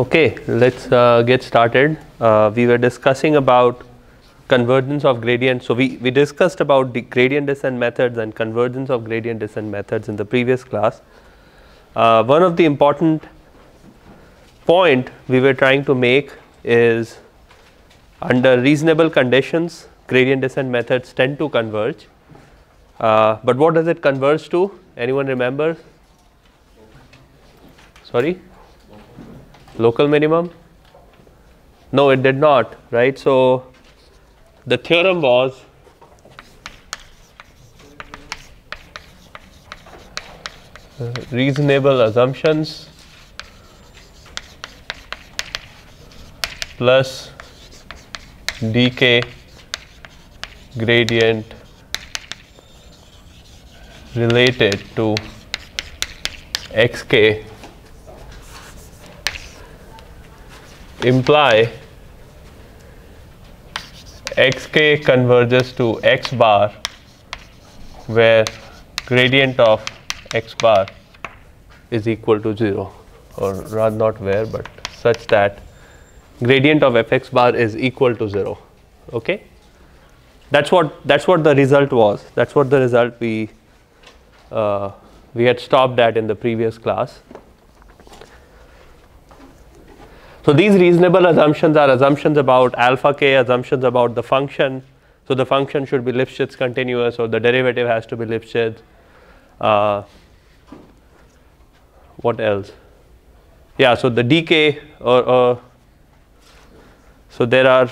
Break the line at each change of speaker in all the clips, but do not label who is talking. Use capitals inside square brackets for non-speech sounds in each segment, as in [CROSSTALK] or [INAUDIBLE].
Okay, let's uh, get started. Uh, we were discussing about convergence of gradient. So, we, we discussed about the gradient descent methods and convergence of gradient descent methods in the previous class. Uh, one of the important point we were trying to make is under reasonable conditions gradient descent methods tend to converge. Uh, but what does it converge to? Anyone remember? Sorry? local minimum? No, it did not, right? So, the theorem was reasonable assumptions plus dk gradient related to xk imply xk converges to x bar where gradient of x bar is equal to 0 or rather not where but such that gradient of fx bar is equal to 0 okay that's what that's what the result was that's what the result we uh, we had stopped at in the previous class So, these reasonable assumptions are assumptions about alpha k, assumptions about the function. So, the function should be Lipschitz continuous or the derivative has to be Lipschitz. Uh, what else? Yeah, so the decay or, or so there are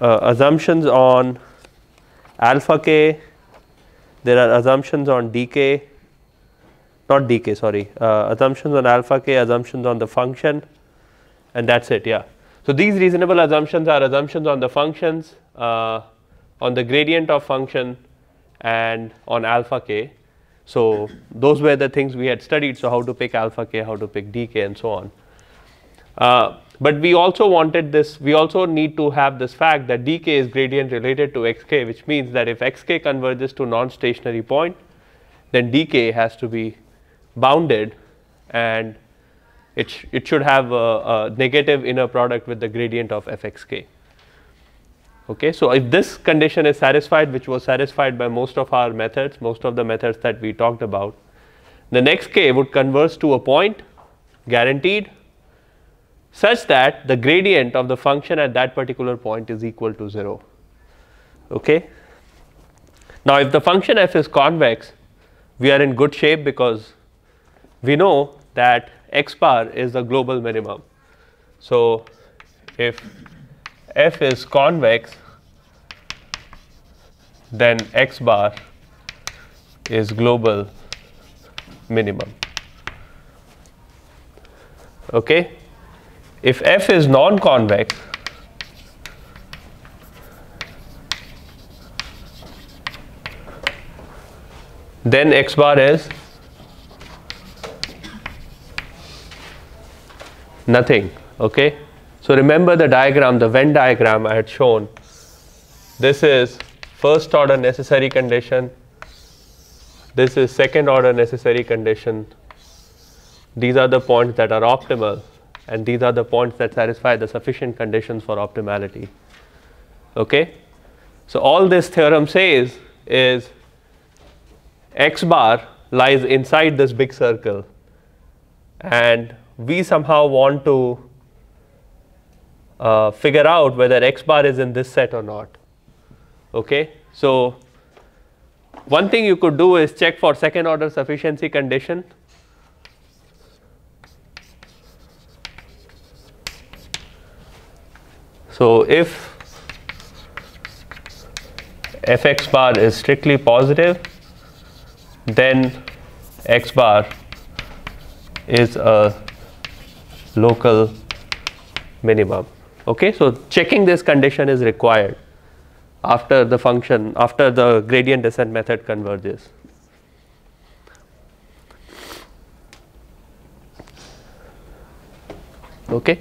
uh, assumptions on alpha k, there are assumptions on dk, not dk sorry, uh, assumptions on alpha k, assumptions on the function and that is it yeah. So, these reasonable assumptions are assumptions on the functions uh, on the gradient of function and on alpha k. So, those were the things we had studied. So, how to pick alpha k, how to pick dk and so on. But we also wanted this, we also need to have this fact that dk is gradient related to xk which means that if xk converges to non-stationary point then dk has to be bounded and it, sh it should have a, a, negative inner product with the gradient of fxk. Okay, so if this condition is satisfied which was satisfied by most of our methods, most of the methods that we talked about, the next k would converge to a point guaranteed such that the gradient of the function at that particular point is equal to 0. Okay. Now, if the function f is convex, we are in good shape because we know that x bar is the global minimum. So, if f is convex then x bar is global minimum. Okay. If f is non-convex then x bar is nothing okay. So, remember the diagram the Venn diagram I had shown. This is first order necessary condition. This is second order necessary condition. These are the points that are optimal and these are the points that satisfy the sufficient conditions for optimality okay. So, all this theorem says is x bar lies inside this big circle and we somehow want to uh, figure out whether x bar is in this set or not. Okay. So, one thing you could do is check for second order sufficiency condition. So, if fx bar is strictly positive, then x bar is a local minimum. Okay, so checking this condition is required after the function after the gradient descent method converges. Okay.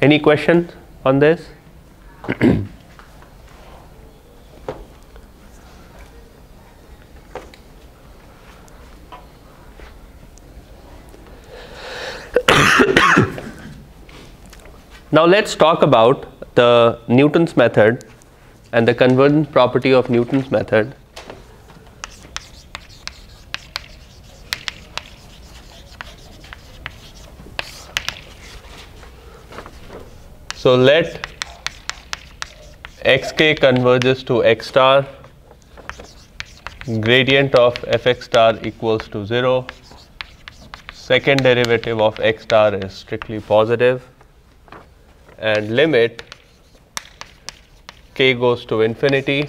Any questions on this? now let's talk about the Newton's method and the convergence property of Newton's method. So let xk converges to x star, gradient of fx star equals to 0, second derivative of x star is strictly positive. And limit k goes to infinity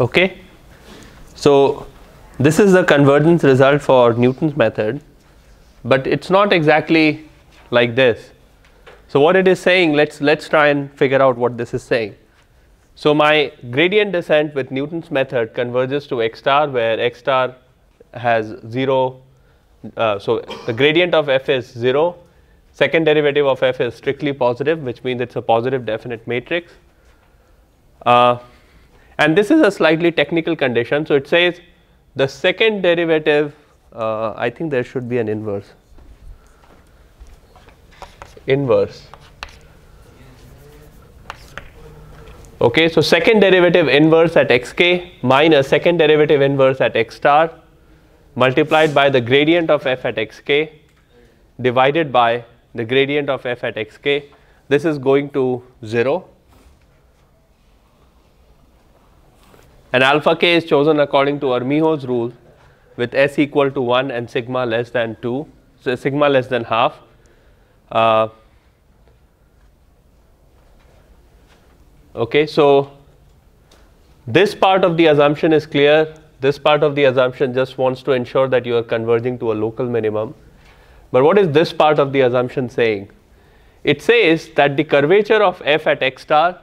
Okay. So, this is the convergence result for Newton's method, but it's not exactly like this. So, what it is saying let's let's try and figure out what this is saying. So, my gradient descent with Newton's method converges to x star where x star has 0 uh, so the gradient of f is 0 second derivative of f is strictly positive which means it's a positive definite matrix uh, and this is a slightly technical condition. So, it says the second derivative, uh, I think there should be an inverse, inverse. Okay, so second derivative inverse at xk minus second derivative inverse at x star multiplied by the gradient of f at xk divided by the gradient of f at xk. This is going to 0 and alpha k is chosen according to Armijos rule with s equal to 1 and sigma less than 2, so sigma less than half. Uh, okay, so this part of the assumption is clear. This part of the assumption just wants to ensure that you are converging to a local minimum. But what is this part of the assumption saying? It says that the curvature of f at x star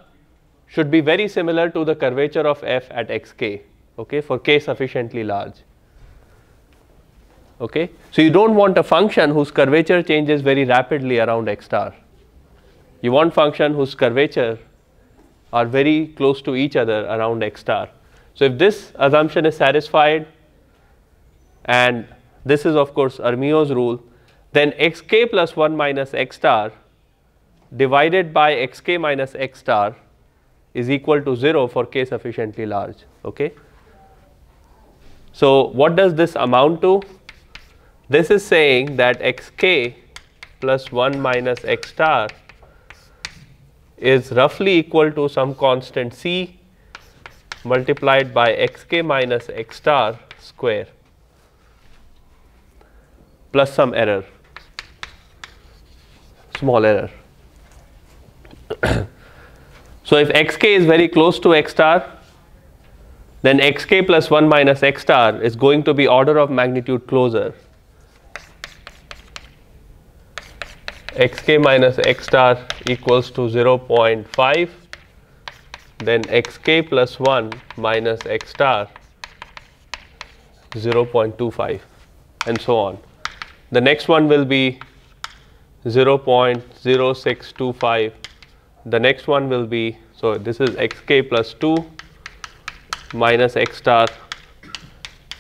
should be very similar to the curvature of f at xk okay, for k sufficiently large. Okay. So, you do not want a function whose curvature changes very rapidly around x star. You want function whose curvature are very close to each other around x star. So, if this assumption is satisfied and this is of course Armijos rule, then xk plus 1 minus x star divided by xk minus x star is equal to 0 for k sufficiently large. Okay? So what does this amount to? This is saying that xk plus 1 minus x star is roughly equal to some constant c multiplied by xk minus x star square plus some error, small error. [CLEARS THROAT] so if xk is very close to x star, then xk plus 1 minus x star is going to be order of magnitude closer. xk minus x star equals to 0.5 then xk plus 1 minus x star 0.25 and so on. The next one will be 0.0625. The next one will be, so this is xk plus 2 minus x star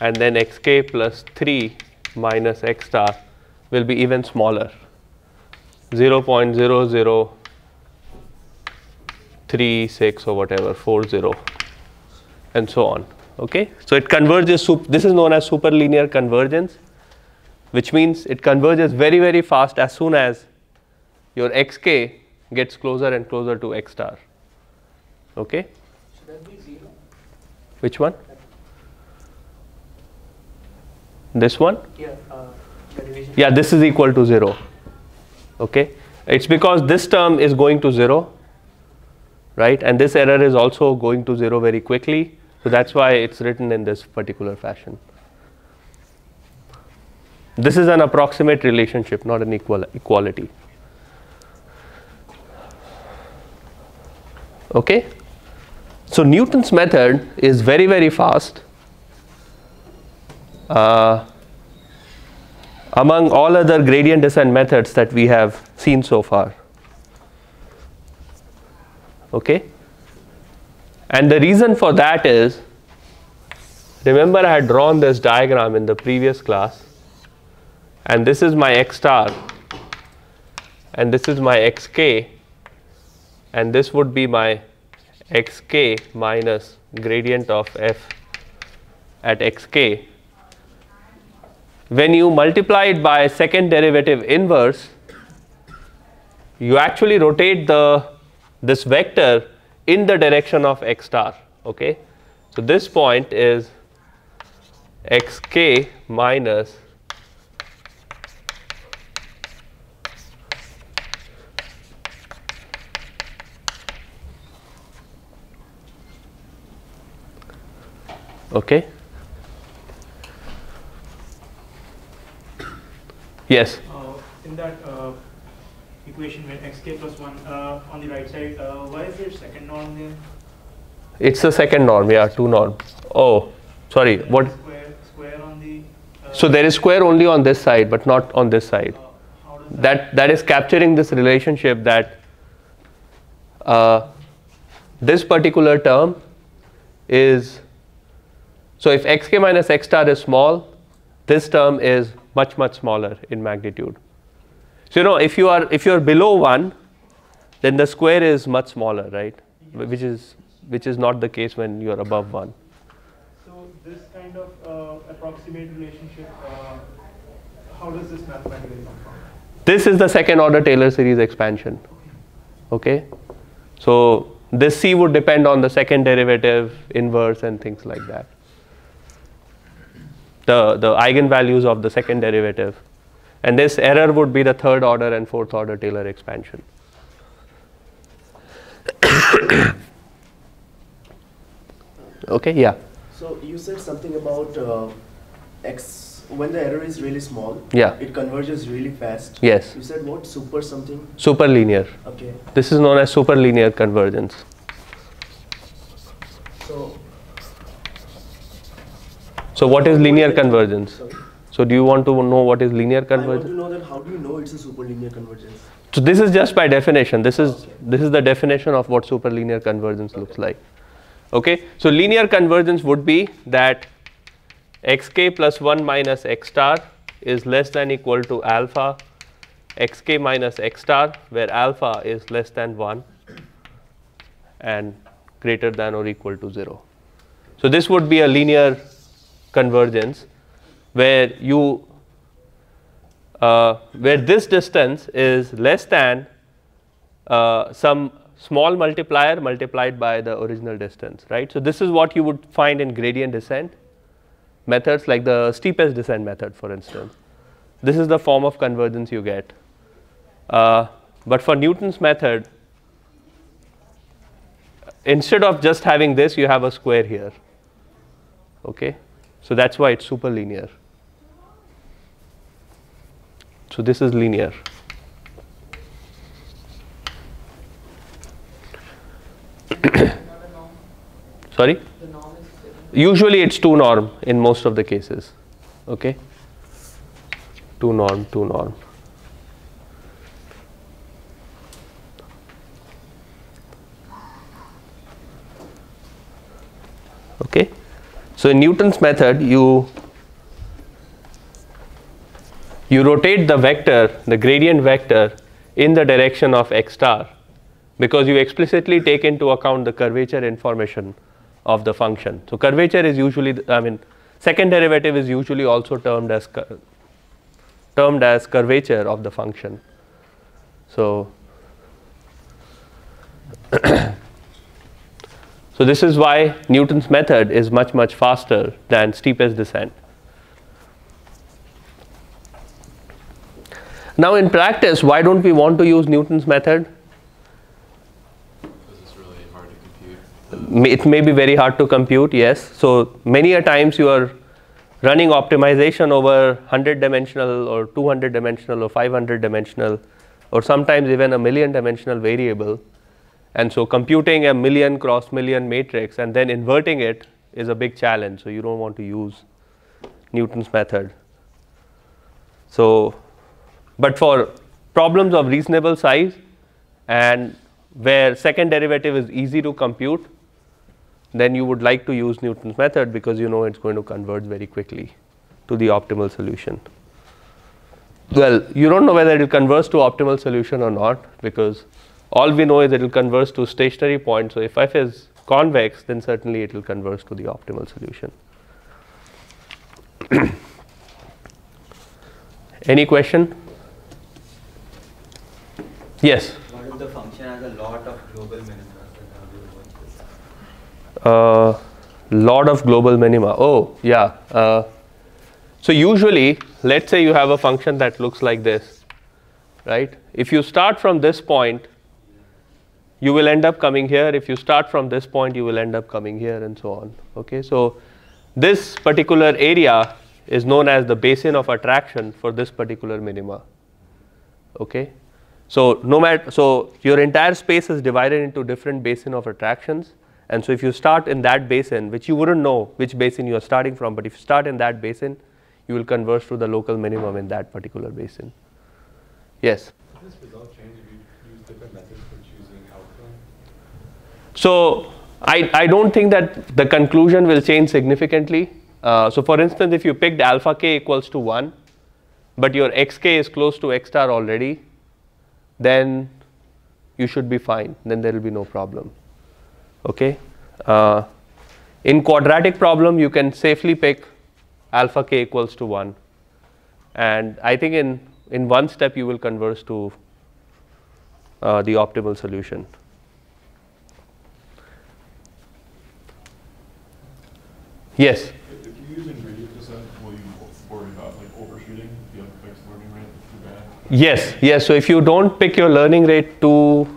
and then xk plus 3 minus x star will be even smaller. 0.0036 or whatever 40 and so on okay? So it converges this is known as superlinear convergence which means it converges very very fast as soon as your xk gets closer and closer to x star okay which one? This one?
Yeah, uh,
yeah, this is equal to 0. Okay? It's because this term is going to 0, right? And this error is also going to 0 very quickly. So that's why it's written in this particular fashion. This is an approximate relationship, not an equal equality. Okay? So Newton's method is very very fast. Uh, among all other gradient descent methods that we have seen so far. Okay? And the reason for that is remember I had drawn this diagram in the previous class and this is my x star and this is my xk and this would be my xk minus gradient of f at xk. When you multiply it by second derivative inverse you actually rotate the this vector in the direction of x star okay? So this point is xk minus Okay. Yes.
Uh, in that uh, equation when xk plus 1 uh, on the right side, uh, why is there second norm there?
It's the second norm, yeah, two norm. Oh, sorry, what?
Square, square on the. uh,
So there is square only on this side, but not on this side.
uh, how
That that is capturing this relationship that uh, this particular term is so if xk minus x star is small, this term is much much smaller in magnitude. So you know if you are if you are below one, then the square is much smaller, right? Which is which is not the case when you are above one.
So this kind of uh, approximate relationship, uh, how does this mathematically come from?
This is the second order Taylor series expansion. Okay, so this c would depend on the second derivative, inverse, and things like that. The the eigenvalues of the second derivative, and this error would be the third order and fourth order Taylor expansion. [COUGHS] okay, yeah,
So you said something about uh, x when the error is really small.
Yeah.
It converges really fast.
yes,
You said what super something?
Super linear.
Okay.
This is known as super linear convergence.
So
what is linear convergence? So do you want to know what is linear
I want to
convergence?
know that how do you know it's a superlinear convergence?
So this is just by definition. This is
Okay.
this is the definition of what superlinear convergence looks like. Okay. So linear convergence would be that xk plus 1 minus x star is less than equal to alpha xk minus x star where alpha is less than 1 and greater than or equal to 0. So this would be a linear convergence where you uh, where this distance is less than uh, some small multiplier multiplied by the original distance, right. So, this is what you would find in gradient descent methods like the steepest descent method for instance. This is the form of convergence you get. Uh, but for Newton's method, instead of just having this, you have a square here. Okay? So that's why it's super linear. So this is linear. [COUGHS] Sorry? Usually it's 2 norm in most of the cases. Okay? 2 norm, 2 norm. Okay? So in Newton's method, you you rotate the vector, the gradient vector in the direction of x star because you explicitly take into account the curvature information of the function. So curvature is usually, I mean, second derivative is usually also termed as termed as curvature of the function. So [CLEARS THROAT] So this is why Newton's method is much much faster than steepest descent. Now in practice, why don't we want to use Newton's method?
Because it's really hard to compute.
It may be very hard to compute, yes. So many a times you are running optimization over 100 dimensional or 200 dimensional or 500 dimensional or sometimes even a million dimensional variable and so computing a million cross million matrix and then inverting it is a big challenge. So you don't want to use Newton's method. So, but for problems of reasonable size and where second derivative is easy to compute, then you would like to use Newton's method because you know it's going to converge very quickly to the optimal solution. Well, you don't know whether it will converge to optimal solution or not because all we know is it will converge to stationary point. So, if f is convex then certainly it will converge to the optimal solution. [CLEARS THROAT] Any question? Yes.
What if the function has a lot of global minima? Then how do you avoid this?
Uh, lot of global minima. Oh, yeah. Uh, so usually, let's say you have a function that looks like this, right? If you start from this point, you will end up coming here. If you start from this point, you will end up coming here and so on. Okay, so this particular area is known as the basin of attraction for this particular minima. Okay, so no matter so your entire space is divided into different basin of attractions, and so if you start in that basin, which you wouldn't know which basin you are starting from, but if you start in that basin, you will converge to the local minimum in that particular basin. Yes.
Does this result change if you use different methods for choosing alpha k?
So I, I don't think that the conclusion will change significantly. Uh, so for instance, if you picked alpha k equals to 1, but your xk is close to x star already, then you should be fine. Then there will be no problem. Okay. Uh, in quadratic problem, you can safely pick alpha k equals to 1. And I think in, in one step you will converge to uh, the optimal solution. Yes.
If if you use gradient descent, will you worry about like overshooting if you have a fixed learning rate too bad?
Yes, yes. So if you don't pick your learning rate to,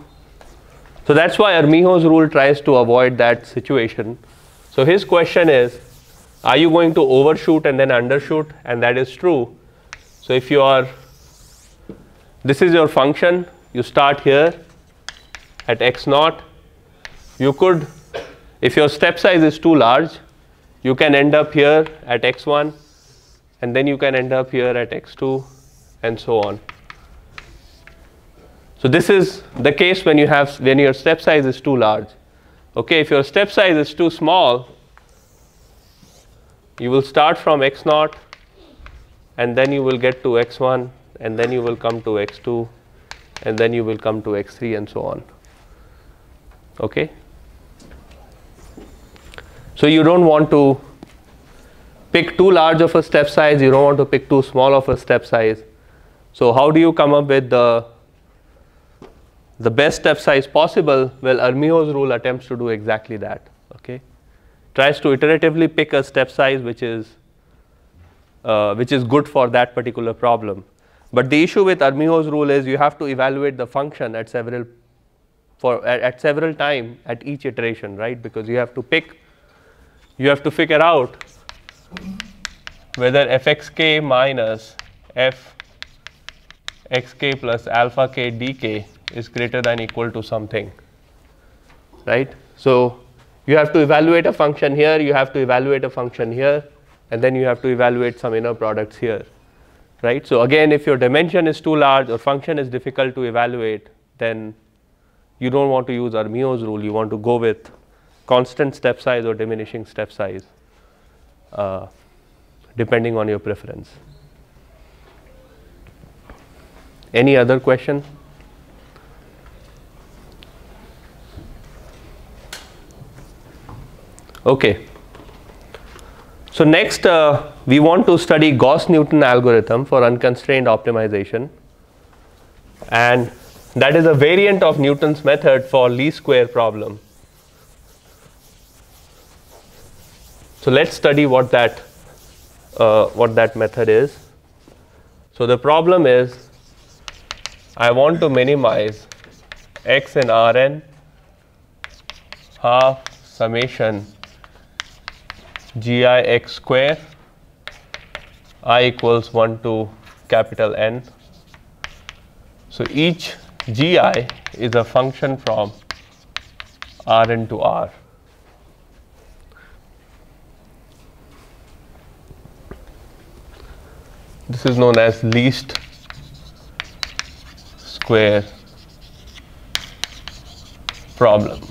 so that's why Armijo's rule tries to avoid that situation. So his question is, are you going to overshoot and then undershoot? And that is true. So if you are, this is your function, you start here at x naught. You could, if your step size is too large, you can end up here at x1 and then you can end up here at x2 and so on. So this is the case when you have when your step size is too large. Okay, if your step size is too small, you will start from x0 and then you will get to x1 and then you will come to x2 and then you will come to x3 and so on. Okay. So you don't want to pick too large of a step size, you don't want to pick too small of a step size. So how do you come up with the the best step size possible? Well, Armijo's rule attempts to do exactly that. Okay, tries to iteratively pick a step size which is uh, which is good for that particular problem. But the issue with Armijo's rule is you have to evaluate the function at several for at, at several time at each iteration, right? Because you have to pick, you have to figure out whether fxk minus f xk plus alpha k dk is greater than equal to something, right? So you have to evaluate a function here, you have to evaluate a function here, and then you have to evaluate some inner products here, right? So again, if your dimension is too large or function is difficult to evaluate, then you don't want to use Armijo's rule, you want to go with constant step size or diminishing step size, uh, depending on your preference. Any other question? Okay. So next uh, we want to study Gauss-Newton algorithm for unconstrained optimization and that is a variant of Newton's method for least square problem. So let's study what that uh, what that method is. So the problem is I want to minimize x in Rn half summation gi x square i equals 1 to capital N. So each gi is a function from Rn to R. This is known as least square problem.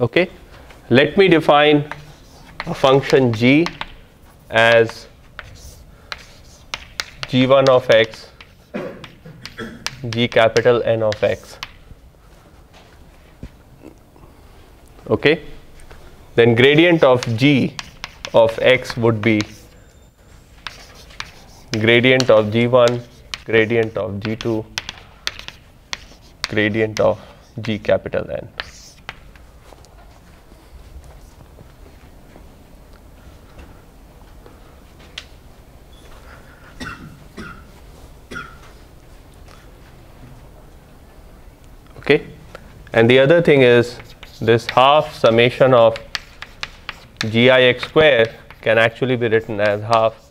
Okay? Let me define a function g as g1 of x g capital N of x. Okay? Then gradient of g of x would be gradient of g1 gradient of g2 gradient of g capital N okay and the other thing is this half summation of gix square can actually be written as half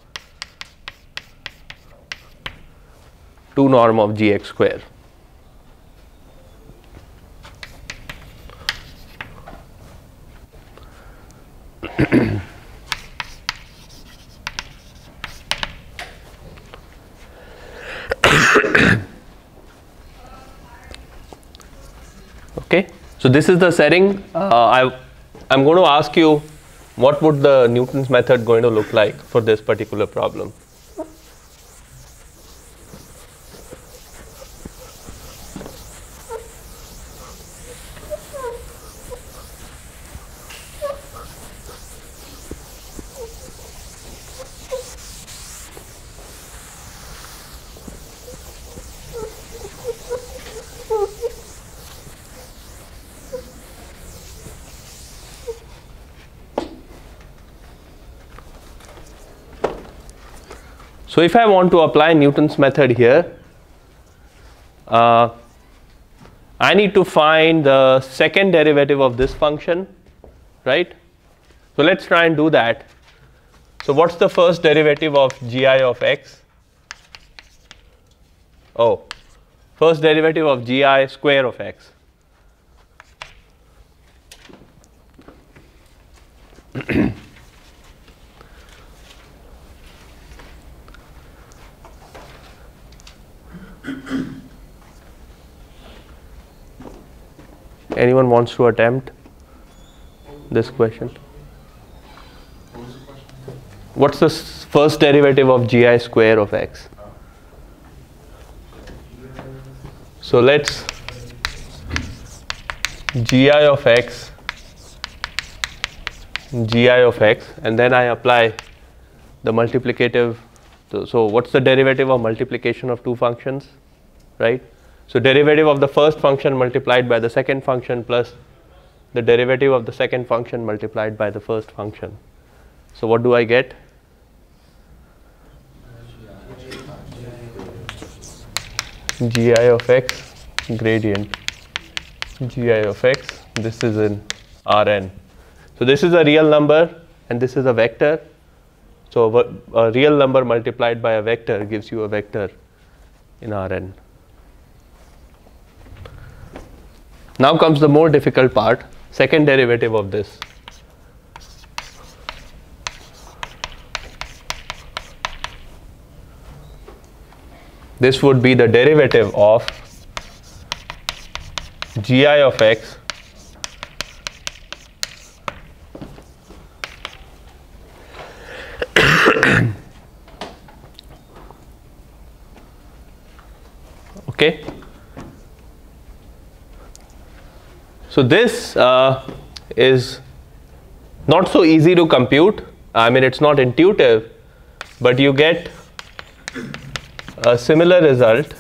2 norm of gx square okay so this is the setting. Uh, i i'm going to ask you what would the newton's method going to look like for this particular problem So if I want to apply Newton's method here, uh, I need to find the second derivative of this function, right? So let's try and do that. So what's the first derivative of gi of x? Oh, first derivative of gi square of x. [CLEARS THROAT] [CLEARS THROAT] anyone wants to attempt this question? What's the first derivative of gi square of x? So let's gi of x, gi of x, and then I apply the multiplicative. So, so what's the derivative of multiplication of two functions, right? So derivative of the first function multiplied by the second function plus the derivative of the second function multiplied by the first function. So what do I get? gi of x gradient gi of x this is in Rn. So this is a real number and this is a vector. So a real number multiplied by a vector gives you a vector in Rn. Now comes the more difficult part, second derivative of this. This would be the derivative of gi of x [COUGHS] okay so this uh, is not so easy to compute. I mean it's not intuitive but you get a similar result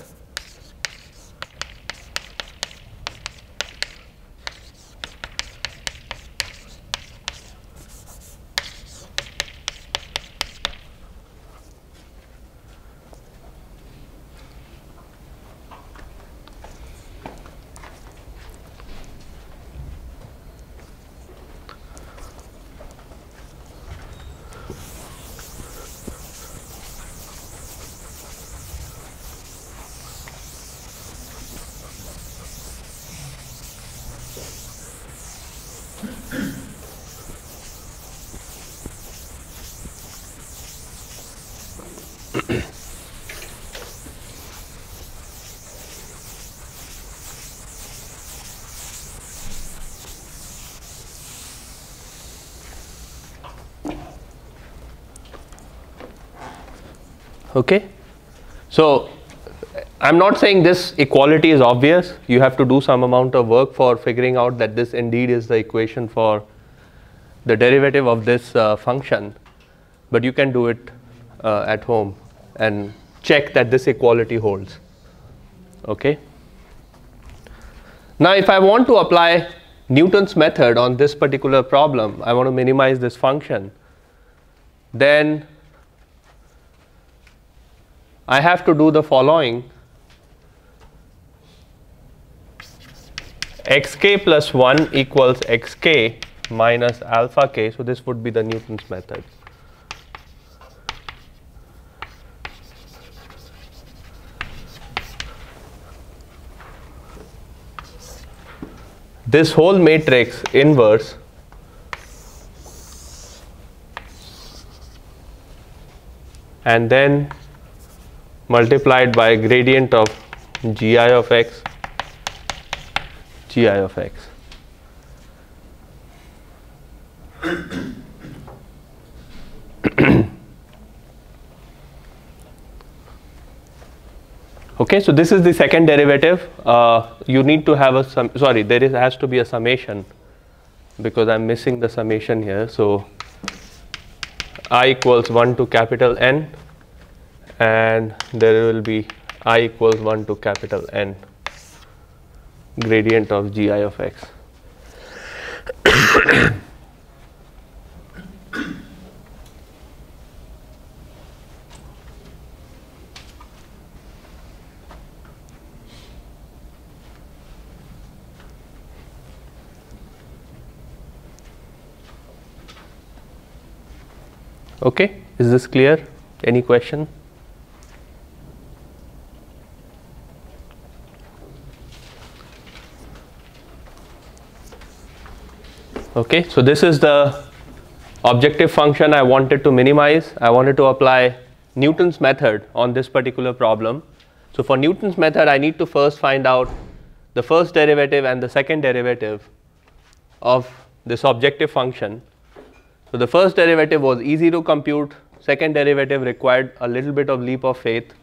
okay? So i'm not saying this equality is obvious. You have to do some amount of work for figuring out that this indeed is the equation for the derivative of this uh, function. But you can do it uh, at home and check that this equality holds. Okay? Now if i want to apply newton's method on this particular problem i want to minimize this function then I have to do the following xk plus 1 equals xk minus alpha k. So, this would be the Newton's method. This whole matrix inverse and then multiplied by gradient of gi of x gi of x. [COUGHS] Okay so this is the second derivative. Uh, you need to have a sum sorry there is has to be a summation because i'm missing the summation here. So i equals 1 to capital n and there will be i equals 1 to capital N gradient of gi of x. Okay, is this clear? Any question? Okay, so this is the objective function I wanted to minimize. I wanted to apply Newton's method on this particular problem. So for Newton's method, I need to first find out the first derivative and the second derivative of this objective function. So, the first derivative was easy to compute, second derivative required a little bit of leap of faith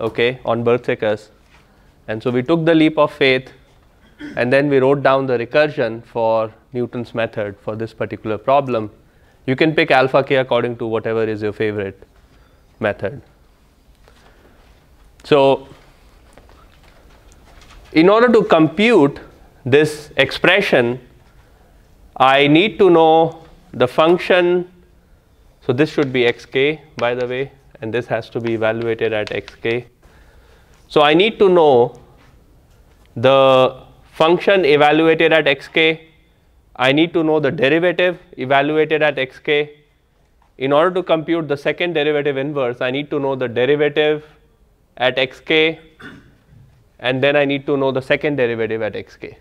okay, on Bertsekas. And so, we took the leap of faith and then we wrote down the recursion for Newton's method for this particular problem. You can pick alpha k according to whatever is your favorite method. So, in order to compute this expression, I need to know the function. So, this should be xk by the way and this has to be evaluated at xk. So, I need to know the function evaluated at xk. I need to know the derivative evaluated at xk. In order to compute the second derivative inverse, I need to know the derivative at xk and then I need to know the second derivative at xk.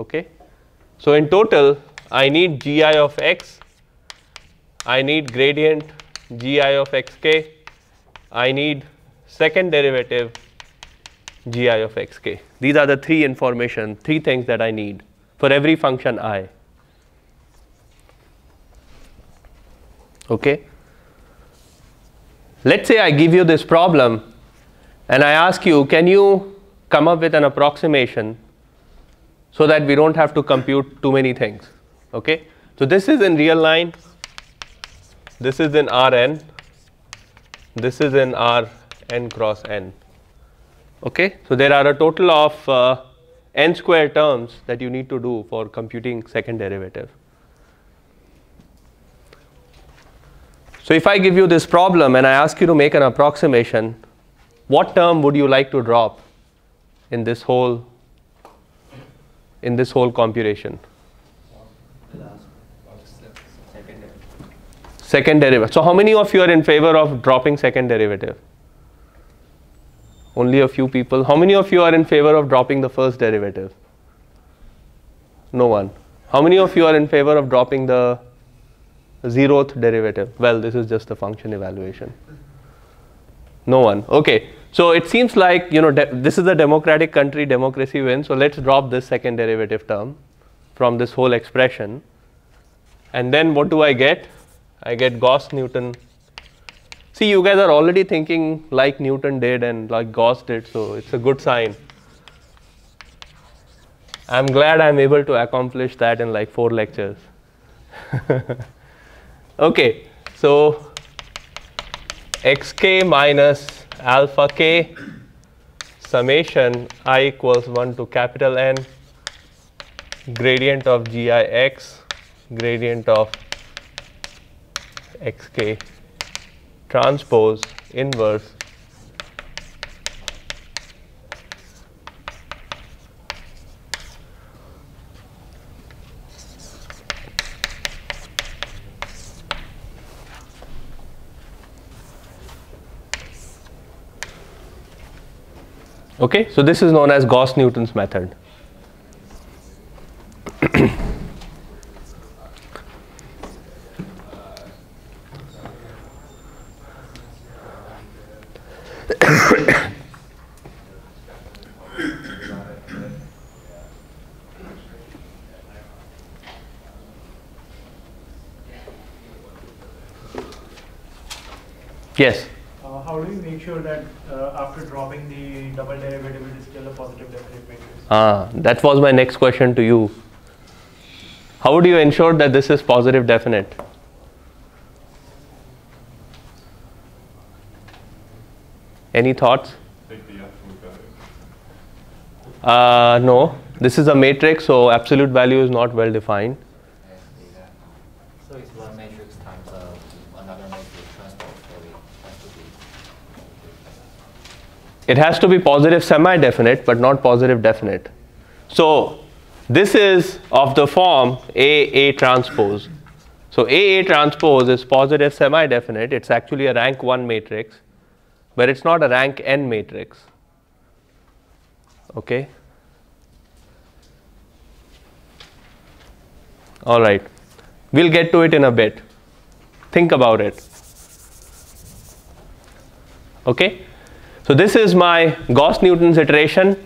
Okay. So, in total I need gi of x, I need gradient gi of xk, I need second derivative gi of xk. These are the three information, three things that I need for every function i. Okay. Let us say I give you this problem and I ask you, can you come up with an approximation so that we do not have to compute too many things. Okay. So, this is in real line, this is in Rn, this is in R n cross n. Okay. So, there are a total of uh, n square terms that you need to do for computing second derivative. So, if I give you this problem and I ask you to make an approximation, what term would you like to drop in this whole in this whole computation? Second derivative. So, how many of you are in favor of dropping second derivative? Only a few people. How many of you are in favor of dropping the first derivative? No one. How many of you are in favor of dropping the zeroth derivative? Well, this is just a function evaluation. No one. Okay. So it seems like you know this is a democratic country, democracy wins. So let's drop this second derivative term from this whole expression. And then what do I get? I get Gauss Newton. See, you guys are already thinking like Newton did and like Gauss did, so it's a good sign. I'm glad I'm able to accomplish that in like four lectures. [LAUGHS] okay, so xk minus alpha k summation i equals 1 to capital N gradient of g i x gradient of x k transpose inverse Okay, so this is known as Gauss Newton's method. [CLEARS THROAT] yes.
Uh, how do you make sure that uh, after dropping the double derivative, it is still a positive definite matrix?
Ah, that was my next question to you. How would you ensure that this is positive definite? Any thoughts?
Take the absolute value.
Uh, no, this is a matrix, so absolute value is not well defined.
So it's one matrix times uh, another matrix transpose, so it has to be.
It has to be positive semi-definite, but not positive definite. So this is of the form A A transpose. So A A transpose is positive semi-definite. It's actually a rank 1 matrix, but it's not a rank n matrix. Okay. All right. We'll get to it in a bit. Think about it. Okay. So this is my Gauss Newton's iteration.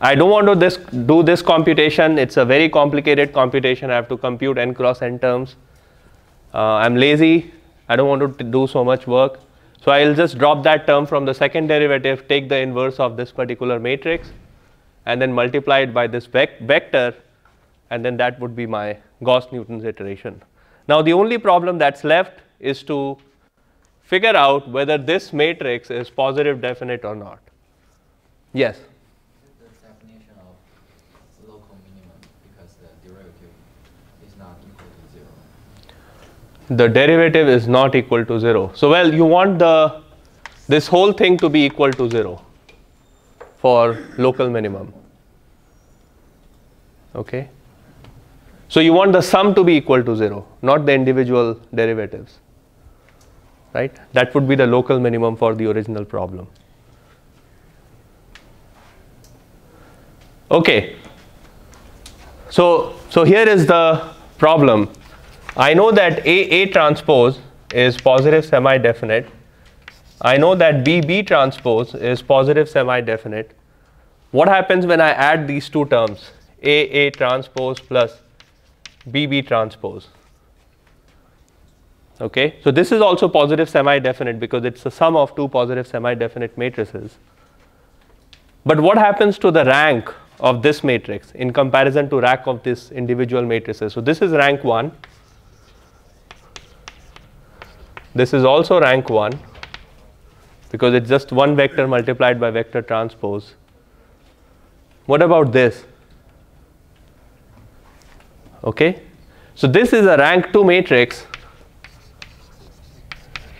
I don't want to this, do this computation. It's a very complicated computation. I have to compute n cross n terms. Uh, I'm lazy. I don't want to do so much work. So I'll just drop that term from the second derivative, take the inverse of this particular matrix, and then multiply it by this vec vector, and then that would be my Gauss-Newton's iteration. Now the only problem that's left is to figure out whether this matrix is positive definite or not. Yes?
The definition of local minimum because the derivative is not equal to zero.
The derivative is not equal to 0. So, well, you want the this whole thing to be equal to 0 for local minimum. Okay? So, you want the sum to be equal to 0, not the individual derivatives. Right? That would be the local minimum for the original problem. Okay. So, so here is the problem. I know that A A transpose is positive semi-definite. I know that B B transpose is positive semi-definite. What happens when I add these two terms A A transpose plus B B transpose? Okay, so this is also positive semi-definite because it's the sum of two positive semi-definite matrices. But what happens to the rank of this matrix in comparison to rank of this individual matrices? So this is rank 1. This is also rank 1 because it's just one vector multiplied by vector transpose. What about this? Okay, so this is a rank 2 matrix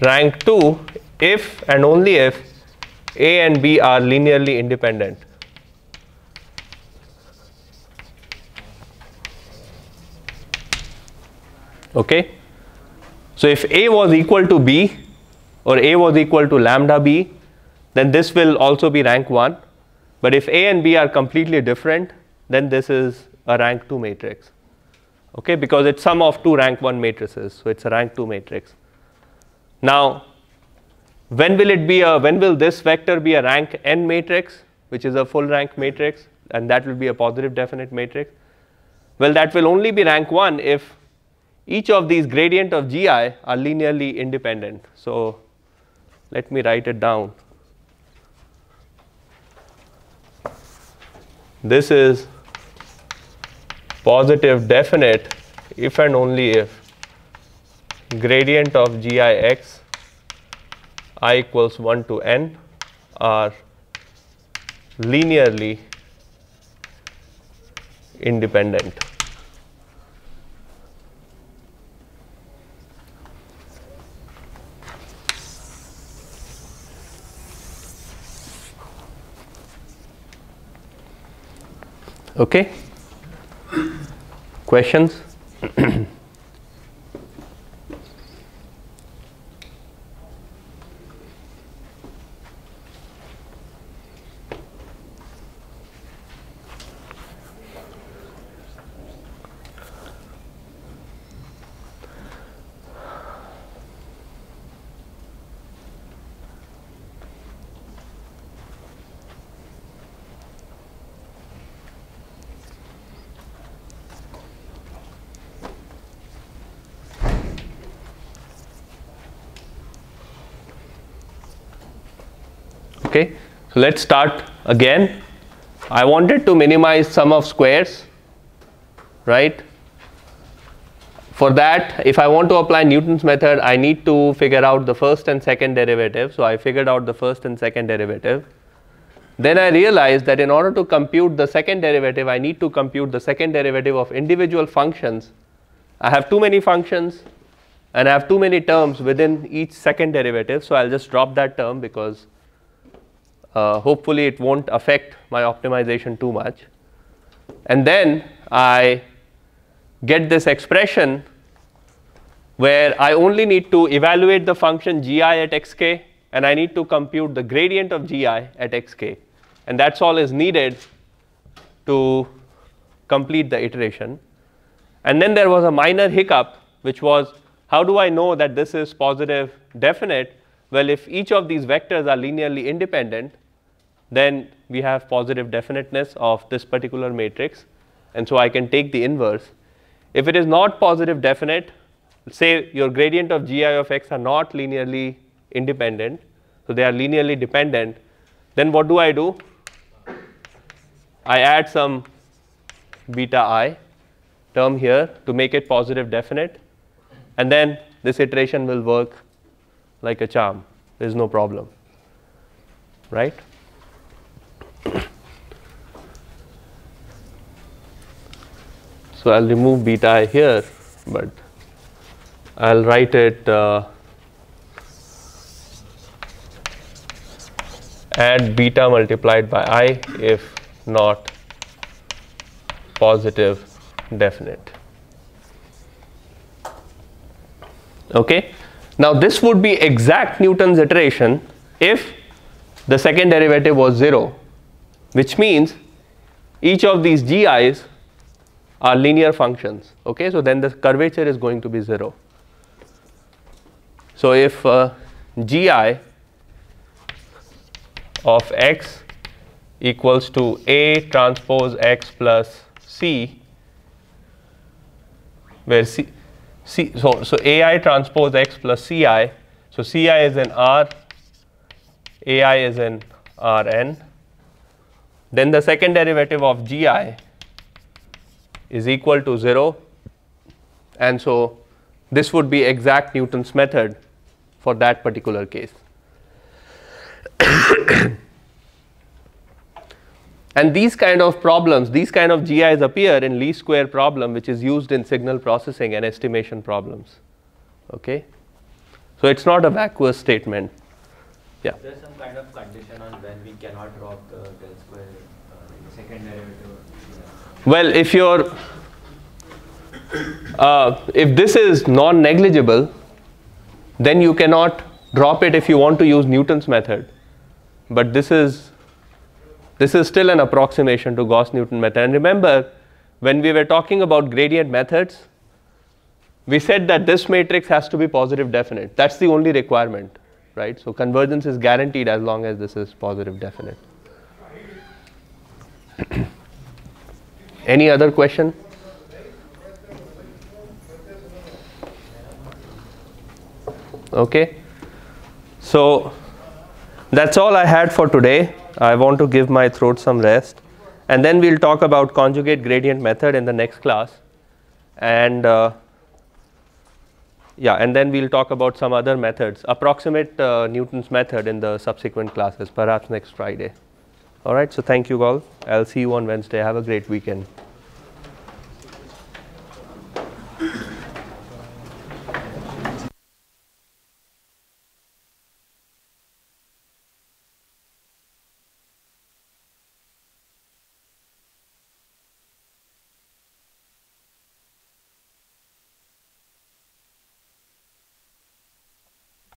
rank 2 if and only if A and B are linearly independent. Okay. So, if A was equal to B or A was equal to lambda B, then this will also be rank 1. But if A and B are completely different, then this is a rank 2 matrix. Okay, because it's sum of two rank 1 matrices, so it's a rank 2 matrix. Now, when will it be a when will this vector be a rank n matrix, which is a full rank matrix, and that will be a positive definite matrix? Well, that will only be rank 1 if each of these gradient of gi are linearly independent. So, let me write it down. This is positive definite if and only if gradient of g i x i equals 1 to n are linearly independent. Okay. [COUGHS] Questions? [COUGHS] Okay, so let's start again. I wanted to minimize sum of squares, right? For that, if I want to apply Newton's method, I need to figure out the first and second derivative. So I figured out the first and second derivative. Then I realized that in order to compute the second derivative, I need to compute the second derivative of individual functions. I have too many functions and I have too many terms within each second derivative. So I'll just drop that term because uh, hopefully it won't affect my optimization too much. And then I get this expression where I only need to evaluate the function gi at xk and I need to compute the gradient of gi at xk and that's all is needed to complete the iteration. And then there was a minor hiccup which was how do I know that this is positive definite? Well, if each of these vectors are linearly independent, then we have positive definiteness of this particular matrix and so I can take the inverse. If it is not positive definite, say your gradient of gi of x are not linearly independent, so they are linearly dependent, then what do I do? I add some beta i term here to make it positive definite and then this iteration will work like a charm, there is no problem, right. So, I will remove beta i here, but I will write it uh, add beta multiplied by i if not positive definite. Okay. Now, this would be exact Newton's iteration if the second derivative was 0, which means each of these gi's are linear functions. Okay, so then the curvature is going to be 0. So if uh, gi of x equals to a transpose x plus c, where c, c so so ai transpose x plus ci, so ci is in R, ai is in Rn. Then the second derivative of gi is equal to 0 and so this would be exact Newton's method for that particular case. [COUGHS] and these kind of problems, these kind of GIs appear in least square problem which is used in signal processing and estimation problems. Okay? So, it is not a vacuous statement. Yeah.
Is there some kind of condition on when we cannot drop the second derivative?
Well, if you're uh, if this is non-negligible, then you cannot drop it if you want to use Newton's method. But this is this is still an approximation to Gauss-Newton method. And remember, when we were talking about gradient methods, we said that this matrix has to be positive definite. That's the only requirement, right? So convergence is guaranteed as long as this is positive definite. [CLEARS THROAT] Any other question? Okay. So that's all I had for today. I want to give my throat some rest and then we'll talk about conjugate gradient method in the next class and uh, yeah and then we'll talk about some other methods approximate uh, Newton's method in the subsequent classes perhaps next Friday. Alright, so thank you all. I'll see you on Wednesday. Have a great weekend.